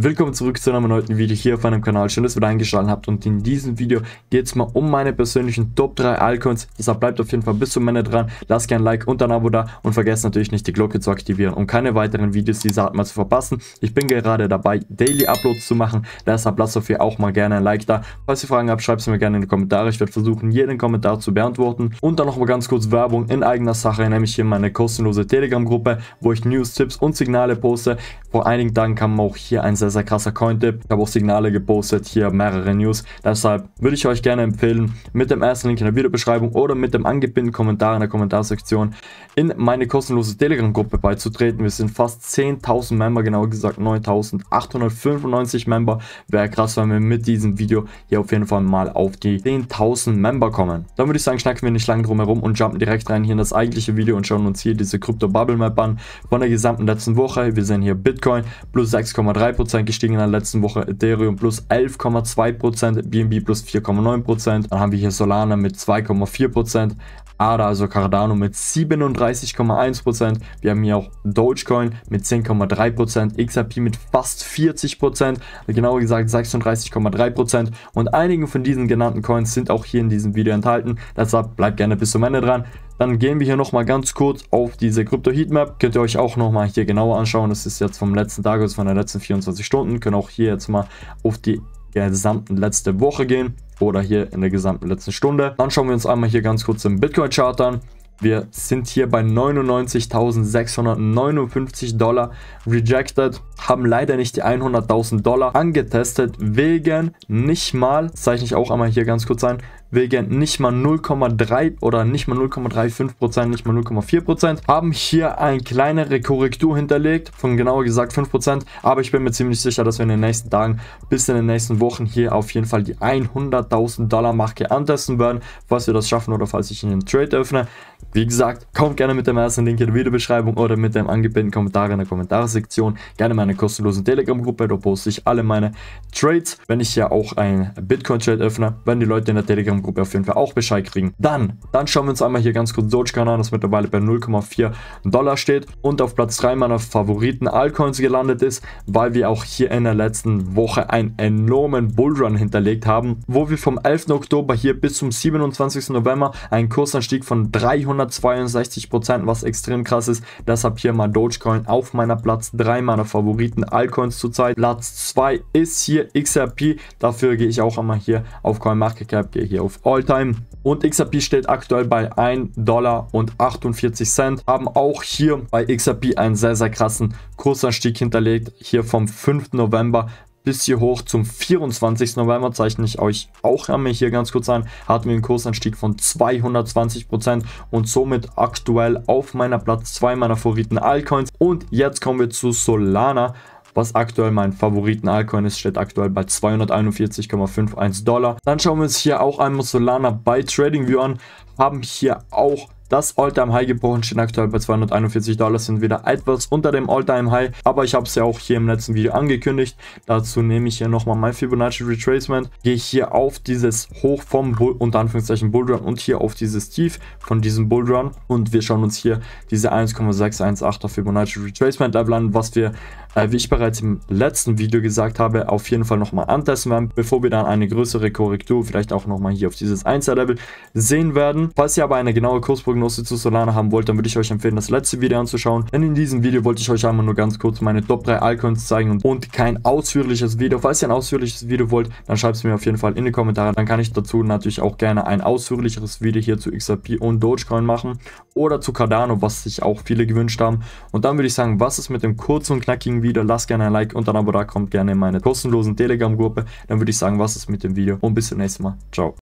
Willkommen zurück zu einem neuen Video hier auf meinem Kanal. Schön, dass ihr wieder eingeschaltet habt und in diesem Video geht es mal um meine persönlichen Top 3 Altcoins. Deshalb bleibt auf jeden Fall bis zum Ende dran. Lasst gerne ein Like und ein Abo da und vergesst natürlich nicht die Glocke zu aktivieren, um keine weiteren Videos dieser Art mal zu verpassen. Ich bin gerade dabei, Daily Uploads zu machen. Deshalb lasst auf hier auch mal gerne ein Like da. Falls ihr Fragen habt, schreibt es mir gerne in die Kommentare. Ich werde versuchen, jeden Kommentar zu beantworten. Und dann noch mal ganz kurz Werbung in eigener Sache, nämlich hier meine kostenlose Telegram-Gruppe, wo ich News, Tipps und Signale poste. Vor einigen Tagen kam auch hier ein sehr, sehr krasser Coin-Tipp. Ich habe auch Signale gepostet, hier mehrere News. Deshalb würde ich euch gerne empfehlen, mit dem ersten Link in der Videobeschreibung oder mit dem angepinnten Kommentar in der Kommentarsektion in meine kostenlose Telegram-Gruppe beizutreten. Wir sind fast 10.000 Member, genauer gesagt 9.895 Member. Wäre krass, wenn wir mit diesem Video hier auf jeden Fall mal auf die 10.000 Member kommen. Dann würde ich sagen, schnacken wir nicht lange drum herum und jumpen direkt rein hier in das eigentliche Video und schauen uns hier diese Krypto-Bubble-Map an von der gesamten letzten Woche. Wir sehen hier Bitcoin plus 6,3% gestiegen in der letzten Woche, Ethereum plus 11,2%, BNB plus 4,9%. Dann haben wir hier Solana mit 2,4%, ADA, also Cardano mit 37,1%. Wir haben hier auch Dogecoin mit 10,3%, XRP mit fast 40%, genauer gesagt 36,3%. Und einige von diesen genannten Coins sind auch hier in diesem Video enthalten. Deshalb bleibt gerne bis zum Ende dran. Dann gehen wir hier nochmal ganz kurz auf diese Krypto Heatmap. Könnt ihr euch auch nochmal hier genauer anschauen. Das ist jetzt vom letzten Tag, also von den letzten 24 Stunden. Können auch hier jetzt mal auf die gesamten letzte Woche gehen oder hier in der gesamten letzten Stunde. Dann schauen wir uns einmal hier ganz kurz den Bitcoin-Chart an. Wir sind hier bei 99.659 Dollar rejected, haben leider nicht die 100.000 Dollar angetestet, wegen nicht mal, zeichne ich auch einmal hier ganz kurz ein, wegen nicht mal 0,3 oder nicht mal 0,35%, nicht mal 0,4%, haben hier eine kleinere Korrektur hinterlegt, von genauer gesagt 5%, aber ich bin mir ziemlich sicher, dass wir in den nächsten Tagen bis in den nächsten Wochen hier auf jeden Fall die 100.000 Dollar Marke antesten werden, falls wir das schaffen oder falls ich einen Trade öffne. Wie gesagt, kommt gerne mit dem ersten Link in der Videobeschreibung oder mit dem angepinnten Kommentar in der Kommentarsektion. Gerne meine kostenlosen Telegram-Gruppe, da poste ich alle meine Trades. Wenn ich ja auch ein Bitcoin-Trade öffne, werden die Leute in der Telegram-Gruppe auf jeden Fall auch Bescheid kriegen. Dann, dann schauen wir uns einmal hier ganz kurz Dogecoin an, das mittlerweile bei 0,4 Dollar steht und auf Platz 3 meiner Favoriten Altcoins gelandet ist, weil wir auch hier in der letzten Woche einen enormen Bullrun hinterlegt haben, wo wir vom 11. Oktober hier bis zum 27. November einen Kursanstieg von 300 162%, was extrem krass ist. Deshalb hier mal Dogecoin auf meiner Platz 3 meiner Favoriten Altcoins zurzeit. Platz 2 ist hier XRP. Dafür gehe ich auch einmal hier auf CoinMarketCap, gehe hier auf Alltime. Und XRP steht aktuell bei 1 Dollar und 48 Cent. Haben auch hier bei XRP einen sehr, sehr krassen Kursanstieg hinterlegt. Hier vom 5. November bis hier hoch zum 24. November zeichne ich euch auch einmal hier ganz kurz an, hatten wir einen Kursanstieg von 220% und somit aktuell auf meiner Platz 2 meiner Favoriten Altcoins. Und jetzt kommen wir zu Solana was aktuell mein Favoriten Altcoin ist, steht aktuell bei 241,51 Dollar. Dann schauen wir uns hier auch einmal Solana bei TradingView an, haben hier auch das Alltime High gebrochen, stehen aktuell bei 241 Dollar, sind wieder etwas unter dem Alltime High, aber ich habe es ja auch hier im letzten Video angekündigt. Dazu nehme ich hier nochmal mein Fibonacci Retracement, gehe hier auf dieses Hoch vom Bull, unter Anführungszeichen Bullrun und hier auf dieses Tief von diesem Bullrun und wir schauen uns hier diese 1,618er Fibonacci Retracement Level an, was wir, äh, wie ich bereits im letzten Video gesagt habe, auf jeden Fall nochmal antesten werden, bevor wir dann eine größere Korrektur, vielleicht auch nochmal hier auf dieses 1er Level sehen werden. Falls ihr aber eine genaue Kursprognose Prognose zu Solana haben wollt, dann würde ich euch empfehlen, das letzte Video anzuschauen. Denn in diesem Video wollte ich euch einmal nur ganz kurz meine Top 3 Altcoins zeigen und, und kein ausführliches Video. Falls ihr ein ausführliches Video wollt, dann schreibt es mir auf jeden Fall in die Kommentare. Dann kann ich dazu natürlich auch gerne ein ausführlicheres Video hier zu XRP und Dogecoin machen oder zu Cardano, was sich auch viele gewünscht haben. Und dann würde ich sagen, was ist mit dem kurzen und knackigen Video? Lasst gerne ein Like und ein Abo da, kommt gerne in meine kostenlosen Telegram-Gruppe. Dann würde ich sagen, was ist mit dem Video und bis zum nächsten Mal. Ciao.